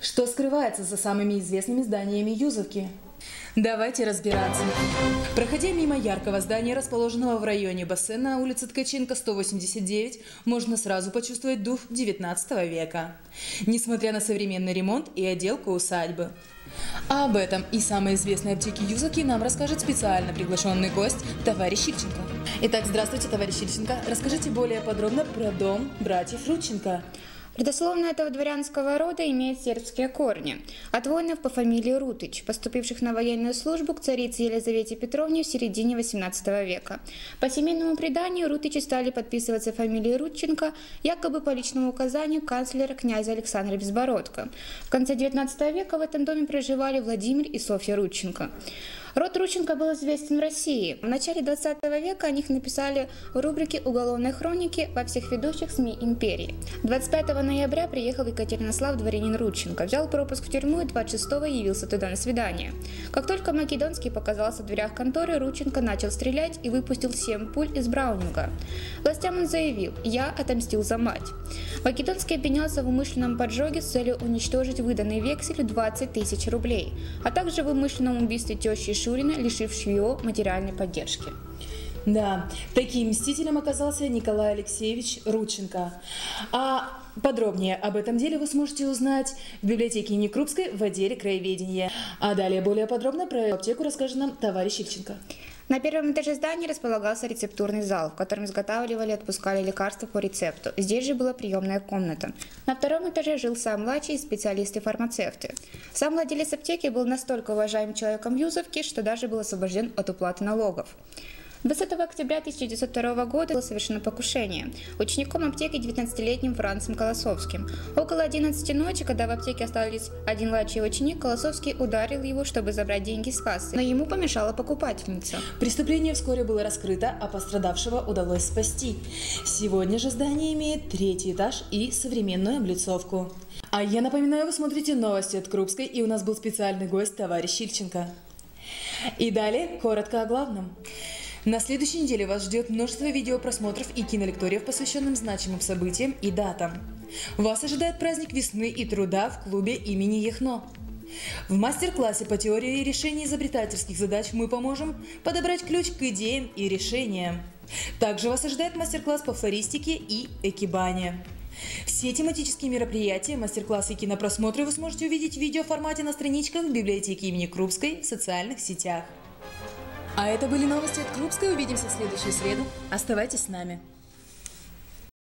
Что скрывается за самыми известными зданиями Юзовки? Давайте разбираться. Проходя мимо яркого здания, расположенного в районе бассейна на улице Ткаченко, 189, можно сразу почувствовать дух 19 века. Несмотря на современный ремонт и отделку усадьбы. Об этом и самой известной аптеке Юзовки нам расскажет специально приглашенный гость, товарищ Ильченко. Итак, здравствуйте, товарищ Ильченко. Расскажите более подробно про дом братьев Рудченко. Родословно этого дворянского рода имеет сербские корни. От воинов по фамилии Рутыч, поступивших на военную службу к царице Елизавете Петровне в середине XVIII века. По семейному преданию Рутычи стали подписываться фамилией Рудченко, якобы по личному указанию канцлера князя Александра Безбородко. В конце XIX века в этом доме проживали Владимир и Софья Рудченко. Род Рученко был известен в России. В начале 20 века о них написали в рубрике «Уголовной хроники» во всех ведущих СМИ империи. 25 ноября приехал Екатеринослав дворянин Рученко, взял пропуск в тюрьму и 26 явился туда на свидание. Как только Македонский показался в дверях конторы, Рученко начал стрелять и выпустил 7 пуль из Браунинга. Властям он заявил «Я отомстил за мать». Македонский обвинялся в умышленном поджоге с целью уничтожить выданный вексель 20 тысяч рублей, а также в умышленном убийстве тещи Шурина, лишившей его материальной поддержки. Да, таким мстителем оказался Николай Алексеевич Рудченко. А подробнее об этом деле вы сможете узнать в библиотеке Некрупской в отделе краеведения. А далее более подробно про аптеку расскажет нам товарищ Ильченко. На первом этаже здания располагался рецептурный зал, в котором изготавливали и отпускали лекарства по рецепту. Здесь же была приемная комната. На втором этаже жил сам младший и специалисты-фармацевты. Сам владелец аптеки был настолько уважаемым человеком в Юзовке, что даже был освобожден от уплаты налогов. 20 октября 1902 года было совершено покушение учеником аптеки 19-летним Францем Колосовским. Около 11 ночи, когда в аптеке остались один младший ученик, Колосовский ударил его, чтобы забрать деньги с кассы, но ему помешала покупательница. Преступление вскоре было раскрыто, а пострадавшего удалось спасти. Сегодня же здание имеет третий этаж и современную облицовку. А я напоминаю, вы смотрите новости от Крупской, и у нас был специальный гость, товарищ Ильченко. И далее коротко о главном. На следующей неделе вас ждет множество видеопросмотров и кинолекториев, посвященным значимым событиям и датам. Вас ожидает праздник весны и труда в клубе имени Ехно. В мастер-классе по теории решения изобретательских задач мы поможем подобрать ключ к идеям и решениям. Также вас ожидает мастер-класс по флористике и экибане. Все тематические мероприятия, мастер-классы и кинопросмотры вы сможете увидеть в видеоформате на страничках в библиотеке имени Крупской в социальных сетях. А это были новости от Крупской. Увидимся в следующую среду. Оставайтесь с нами.